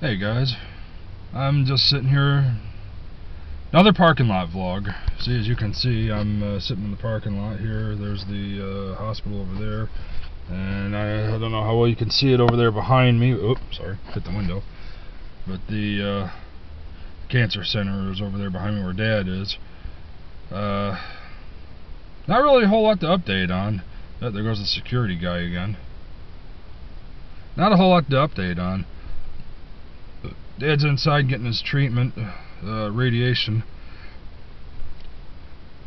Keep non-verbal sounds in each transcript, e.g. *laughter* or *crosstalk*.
Hey guys, I'm just sitting here, another parking lot vlog. See, as you can see, I'm uh, sitting in the parking lot here. There's the uh, hospital over there, and I, I, don't know how well you can see it over there behind me. Oops, sorry, hit the window. But the uh, cancer center is over there behind me where Dad is. Uh, not really a whole lot to update on. Oh, there goes the security guy again. Not a whole lot to update on. Dad's inside getting his treatment, uh, radiation.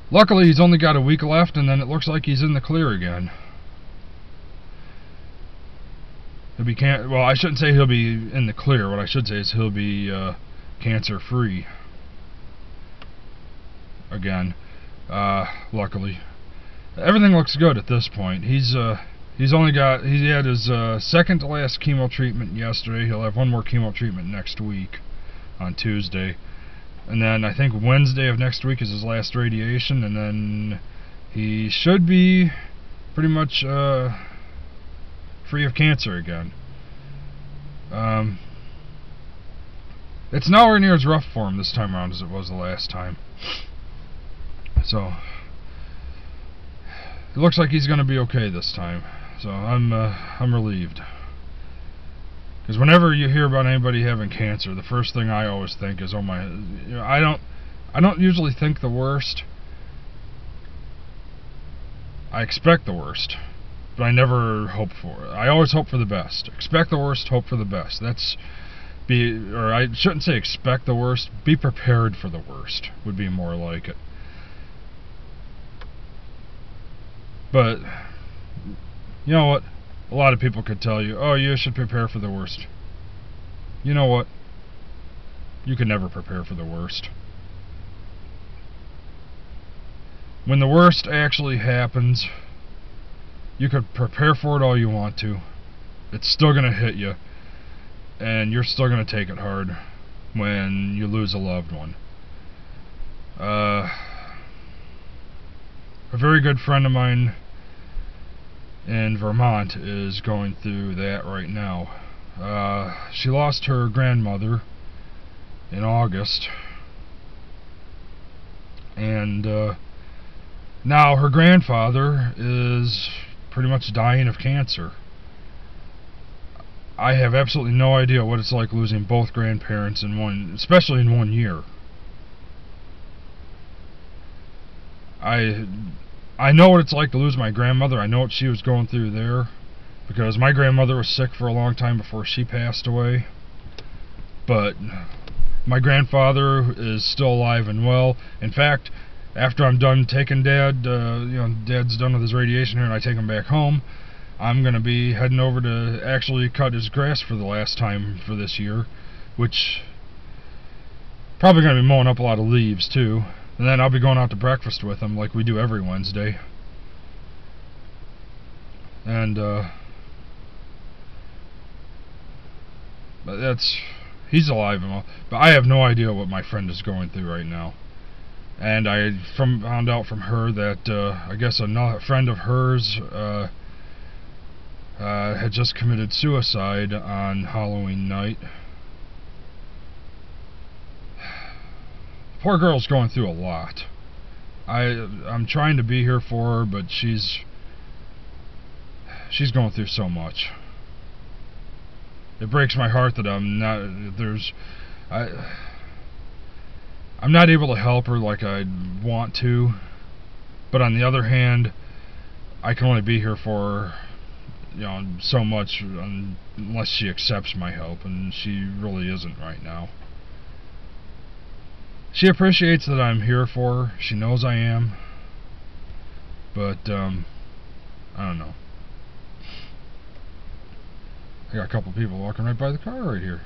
Luckily, he's only got a week left, and then it looks like he's in the clear again. He'll be can well, I shouldn't say he'll be in the clear. What I should say is he'll be uh, cancer-free again. Uh, luckily, everything looks good at this point. He's uh, He's only got, he had his uh, second to last chemo treatment yesterday. He'll have one more chemo treatment next week on Tuesday. And then I think Wednesday of next week is his last radiation. And then he should be pretty much uh, free of cancer again. Um, it's nowhere near as rough for him this time around as it was the last time. So, it looks like he's going to be okay this time. So I'm uh, I'm relieved. Because whenever you hear about anybody having cancer, the first thing I always think is, oh my, you know, I don't I don't usually think the worst. I expect the worst, but I never hope for it. I always hope for the best. Expect the worst, hope for the best. That's be or I shouldn't say expect the worst, be prepared for the worst would be more like it. But you know what? A lot of people could tell you, oh, you should prepare for the worst. You know what? You can never prepare for the worst. When the worst actually happens, you could prepare for it all you want to. It's still going to hit you. And you're still going to take it hard when you lose a loved one. Uh, a very good friend of mine in Vermont is going through that right now. Uh, she lost her grandmother in August, and uh, now her grandfather is pretty much dying of cancer. I have absolutely no idea what it's like losing both grandparents in one, especially in one year. I I know what it's like to lose my grandmother. I know what she was going through there. Because my grandmother was sick for a long time before she passed away. But my grandfather is still alive and well. In fact, after I'm done taking Dad, uh, you know, Dad's done with his radiation here and I take him back home, I'm going to be heading over to actually cut his grass for the last time for this year. Which, probably going to be mowing up a lot of leaves too. And then I'll be going out to breakfast with him like we do every Wednesday. And, uh, but that's, he's alive and all. But I have no idea what my friend is going through right now. And I from found out from her that, uh, I guess a friend of hers, uh, uh, had just committed suicide on Halloween night. Poor girl's going through a lot. I I'm trying to be here for her, but she's she's going through so much. It breaks my heart that I'm not there's I I'm not able to help her like I want to, but on the other hand, I can only be here for her, you know, so much unless she accepts my help, and she really isn't right now. She appreciates that I'm here for her. She knows I am. But, um, I don't know. I got a couple people walking right by the car right here.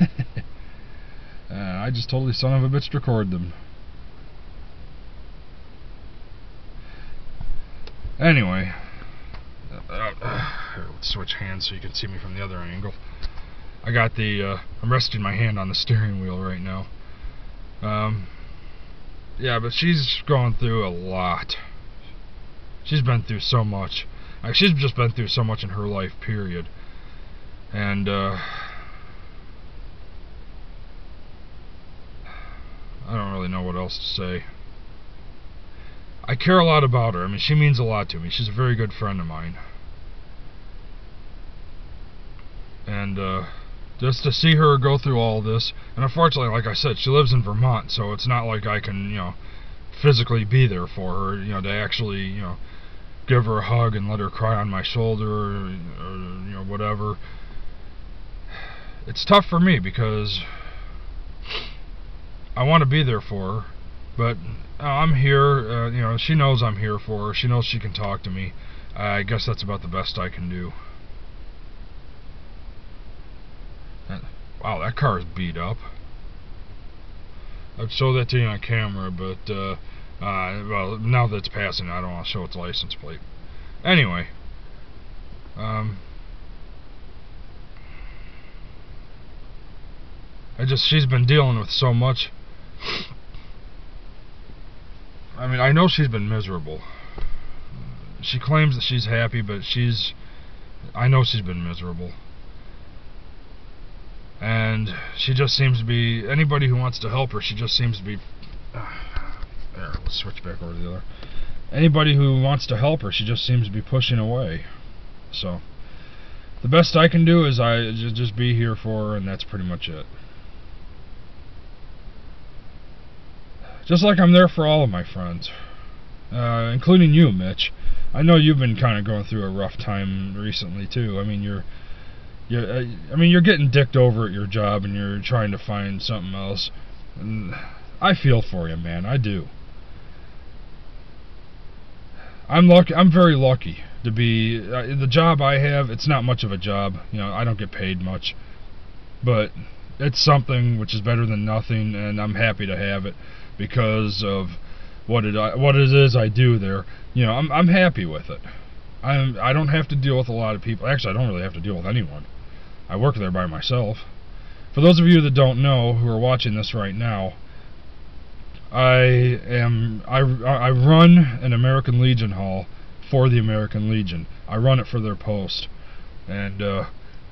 *laughs* uh, I just totally son of a bitch record them. Anyway, uh, uh, let's switch hands so you can see me from the other angle. I got the, uh, I'm resting my hand on the steering wheel right now. Um, yeah, but she's gone through a lot. She's been through so much. Like, she's just been through so much in her life, period. And, uh, I don't really know what else to say. I care a lot about her. I mean, she means a lot to me. She's a very good friend of mine. And, uh, just to see her go through all this, and unfortunately, like I said, she lives in Vermont, so it's not like I can, you know, physically be there for her, you know, to actually, you know, give her a hug and let her cry on my shoulder or, or you know, whatever. It's tough for me because I want to be there for her, but uh, I'm here. Uh, you know, she knows I'm here for her. She knows she can talk to me. I guess that's about the best I can do. And, wow, that car is beat up. I'd show that to you on camera, but uh, uh, well, now that it's passing, I don't want to show its license plate. Anyway, um, I just she's been dealing with so much. I mean, I know she's been miserable. She claims that she's happy, but she's I know she's been miserable. And she just seems to be anybody who wants to help her, she just seems to be *sighs* uh, there, let's switch back over to the other. Anybody who wants to help her, she just seems to be pushing away. So, the best I can do is I just be here for her, and that's pretty much it. Just like I'm there for all of my friends, uh, including you, Mitch. I know you've been kind of going through a rough time recently too. I mean, you're, uh, I mean, you're getting dicked over at your job, and you're trying to find something else. And I feel for you, man. I do. I'm lucky. I'm very lucky to be uh, the job I have. It's not much of a job. You know, I don't get paid much, but it's something which is better than nothing, and I'm happy to have it because of what it what it is I do there. You know, I'm I'm happy with it. I'm I don't have to deal with a lot of people. Actually, I don't really have to deal with anyone. I work there by myself. For those of you that don't know who are watching this right now, I am I I run an American Legion hall for the American Legion. I run it for their post, and uh,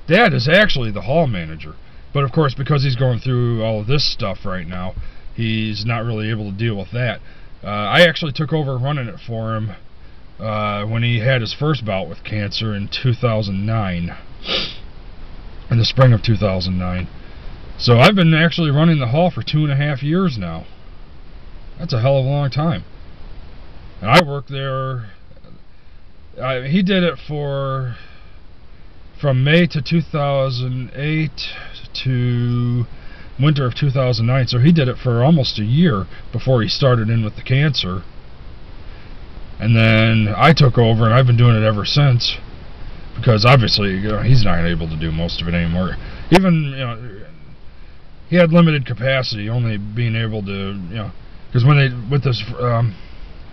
Dad is actually the hall manager. But of course, because he's going through all of this stuff right now, he's not really able to deal with that. Uh, I actually took over running it for him uh, when he had his first bout with cancer in 2009, in the spring of 2009. So I've been actually running the hall for two and a half years now. That's a hell of a long time. And I worked there. Uh, I, he did it for from May to 2008 to winter of 2009. So he did it for almost a year before he started in with the cancer. And then I took over, and I've been doing it ever since. Because obviously, you know, he's not able to do most of it anymore. Even, you know, he had limited capacity, only being able to, you know, because when they with this, um,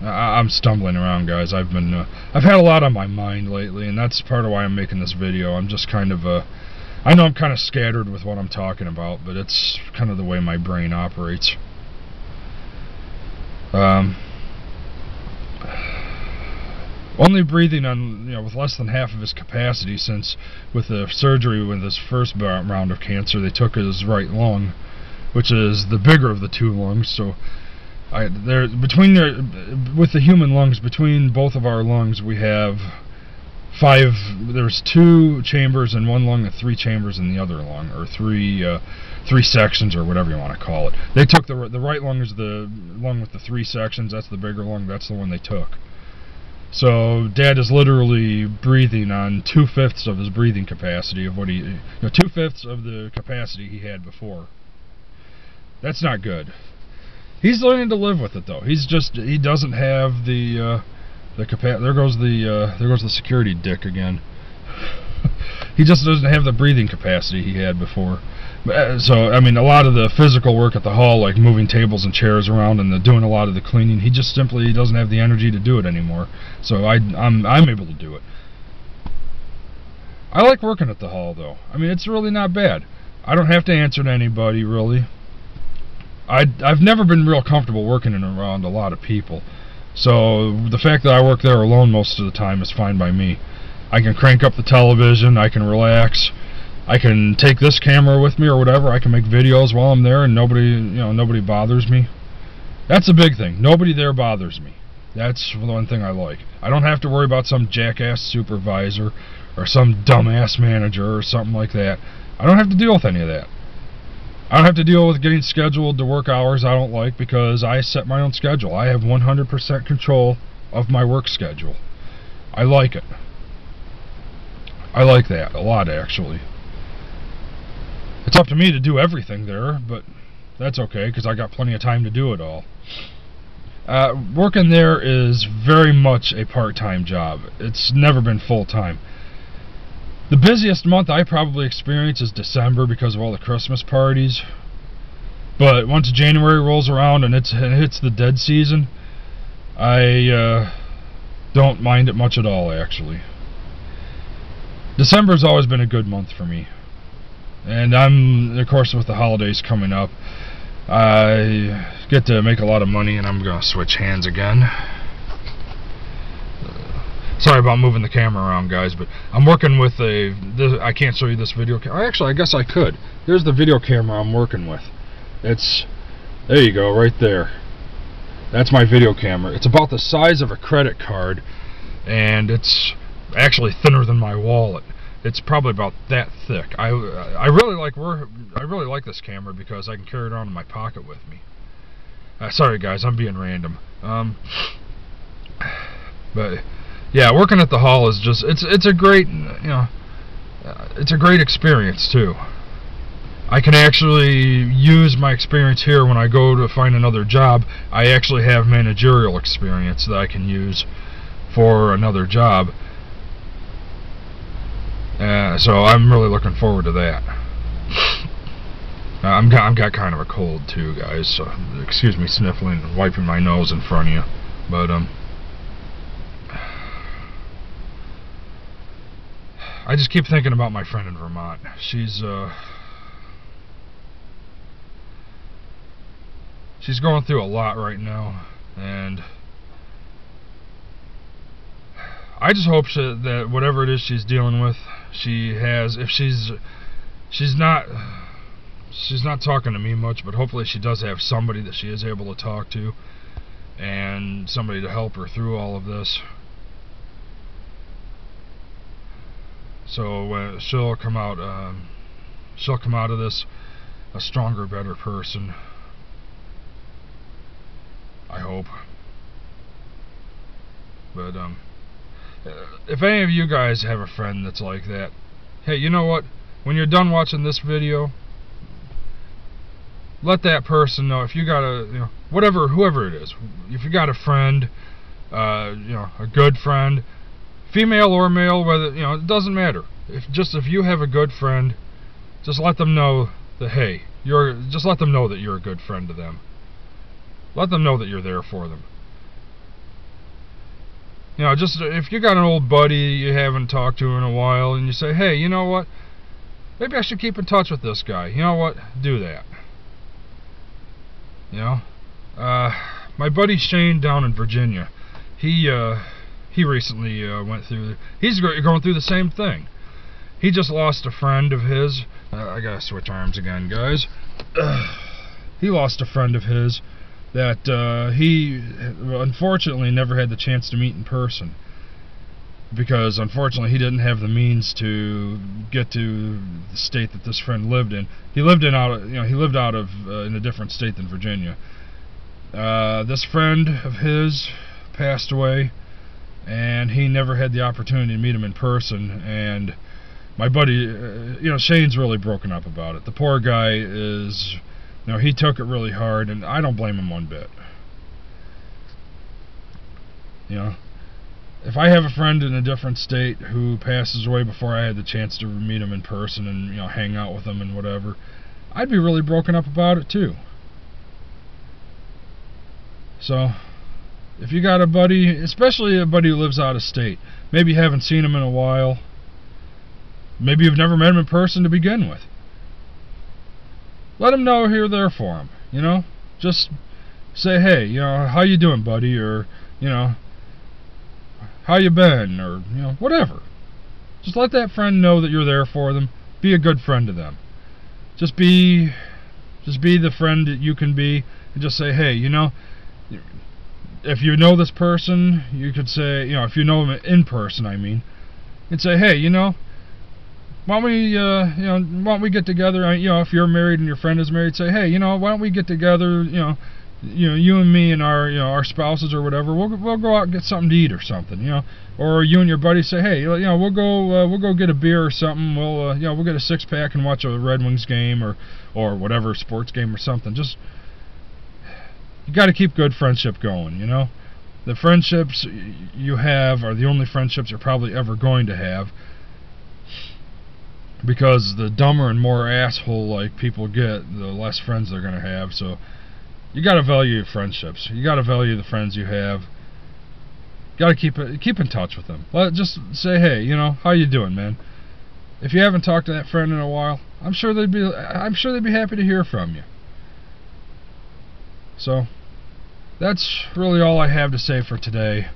I, am stumbling around, guys. I've been, uh, I've had a lot on my mind lately, and that's part of why I'm making this video. I'm just kind of, uh, I know I'm kind of scattered with what I'm talking about, but it's kind of the way my brain operates. Um, only breathing on, you know, with less than half of his capacity, since with the surgery with his first round of cancer, they took his right lung, which is the bigger of the two lungs. So, I there between their with the human lungs, between both of our lungs, we have five there's two chambers in one lung and three chambers in the other lung or three uh, three sections or whatever you want to call it they took the the right lung is the lung with the three sections that's the bigger lung that's the one they took so dad is literally breathing on two-fifths of his breathing capacity of what he you know, two-fifths of the capacity he had before that's not good he's learning to live with it though he's just he doesn't have the uh, the capa there goes the uh, there goes the security dick again. *laughs* he just doesn't have the breathing capacity he had before. Uh, so I mean, a lot of the physical work at the hall, like moving tables and chairs around and the, doing a lot of the cleaning, he just simply doesn't have the energy to do it anymore. So I, I'm I'm able to do it. I like working at the hall though. I mean, it's really not bad. I don't have to answer to anybody really. I I've never been real comfortable working in around a lot of people. So the fact that I work there alone most of the time is fine by me. I can crank up the television, I can relax, I can take this camera with me or whatever, I can make videos while I'm there and nobody, you know, nobody bothers me. That's a big thing. Nobody there bothers me. That's the one thing I like. I don't have to worry about some jackass supervisor or some dumbass manager or something like that. I don't have to deal with any of that. I don't have to deal with getting scheduled to work hours I don't like because I set my own schedule. I have 100% control of my work schedule. I like it. I like that a lot, actually. It's up to me to do everything there, but that's okay because I got plenty of time to do it all. Uh, working there is very much a part-time job. It's never been full-time. The busiest month I probably experience is December because of all the Christmas parties. But once January rolls around and it's, it hits the dead season, I uh, don't mind it much at all, actually. December's always been a good month for me. And I'm, of course, with the holidays coming up, I get to make a lot of money and I'm going to switch hands again. Sorry about moving the camera around, guys, but I'm working with a. This, I can't show you this video. Camera. Actually, I guess I could. Here's the video camera I'm working with. It's there you go, right there. That's my video camera. It's about the size of a credit card, and it's actually thinner than my wallet. It's probably about that thick. I I really like I really like this camera because I can carry it around in my pocket with me. Uh, sorry, guys, I'm being random. Um, *sighs* but yeah, working at the hall is just it's it's a great you know uh, it's a great experience too. I can actually use my experience here when I go to find another job. I actually have managerial experience that I can use for another job. So I'm really looking forward to that. Uh, I'm got, I'm got kind of a cold too, guys. So excuse me sniffling and wiping my nose in front of you, but um. I just keep thinking about my friend in Vermont. She's uh she's going through a lot right now and I just hope that whatever it is she's dealing with she has if she's she's not she's not talking to me much but hopefully she does have somebody that she is able to talk to and somebody to help her through all of this So uh, she'll come out. Um, she'll come out of this a stronger, better person. I hope. But um, if any of you guys have a friend that's like that, hey, you know what? When you're done watching this video, let that person know if you got a, you know, whatever, whoever it is, if you got a friend, uh, you know, a good friend female or male, whether you know, it doesn't matter. If just if you have a good friend, just let them know that hey, you're just let them know that you're a good friend to them. Let them know that you're there for them. You know, just if you got an old buddy you haven't talked to in a while and you say, "Hey, you know what? Maybe I should keep in touch with this guy." You know what? Do that. You know? Uh my buddy Shane down in Virginia, he uh he recently uh, went through. He's going through the same thing. He just lost a friend of his. Uh, I gotta switch arms again, guys. *clears throat* he lost a friend of his that uh, he unfortunately never had the chance to meet in person because unfortunately he didn't have the means to get to the state that this friend lived in. He lived in out of, you know he lived out of uh, in a different state than Virginia. Uh, this friend of his passed away and he never had the opportunity to meet him in person and my buddy uh, you know Shane's really broken up about it the poor guy is know he took it really hard and I don't blame him one bit. You know if I have a friend in a different state who passes away before I had the chance to meet him in person and you know hang out with him and whatever I'd be really broken up about it too. So if you got a buddy, especially a buddy who lives out of state, maybe you haven't seen him in a while, maybe you've never met him in person to begin with, let him know you're there for him, you know? Just say, hey, you know, how you doing, buddy? Or, you know, how you been? Or, you know, whatever. Just let that friend know that you're there for them. Be a good friend to them. Just be, just be the friend that you can be and just say, hey, you know, if you know this person, you could say, you know, if you know them in person, I mean, and say, hey, you know, why don't we, uh, you know, why don't we get together? You know, if you're married and your friend is married, say, hey, you know, why don't we get together? You know, you know, you and me and our, you know, our spouses or whatever, we'll we'll go out and get something to eat or something, you know, or you and your buddy say, hey, you know, we'll go uh, we'll go get a beer or something. We'll, uh, you know, we'll get a six pack and watch a Red Wings game or or whatever sports game or something. Just you got to keep good friendship going, you know. The friendships you have are the only friendships you're probably ever going to have because the dumber and more asshole like people get, the less friends they're going to have. So you got to value your friendships. You got to value the friends you have. You Got to keep it, keep in touch with them. Let just say, hey, you know, how you doing, man? If you haven't talked to that friend in a while, I'm sure they'd be I'm sure they'd be happy to hear from you. So that's really all I have to say for today.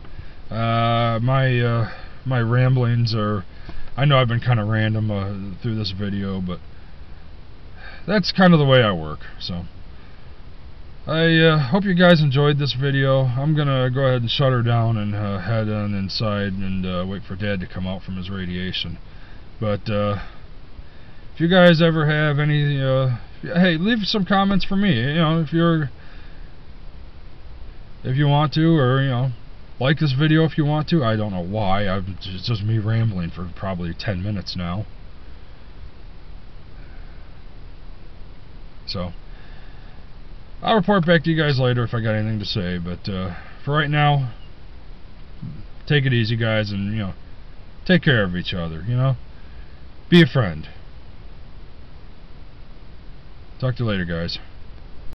Uh, my uh, my ramblings are I know I've been kind of random uh, through this video, but that's kind of the way I work. So I uh, hope you guys enjoyed this video. I'm gonna go ahead and shut her down and uh, head on inside and uh, wait for Dad to come out from his radiation. But uh, if you guys ever have any, uh, hey, leave some comments for me. You know, if you're if you want to, or you know, like this video if you want to. I don't know why. I've, it's just me rambling for probably 10 minutes now. So, I'll report back to you guys later if I got anything to say. But uh, for right now, take it easy, guys, and you know, take care of each other. You know, be a friend. Talk to you later, guys.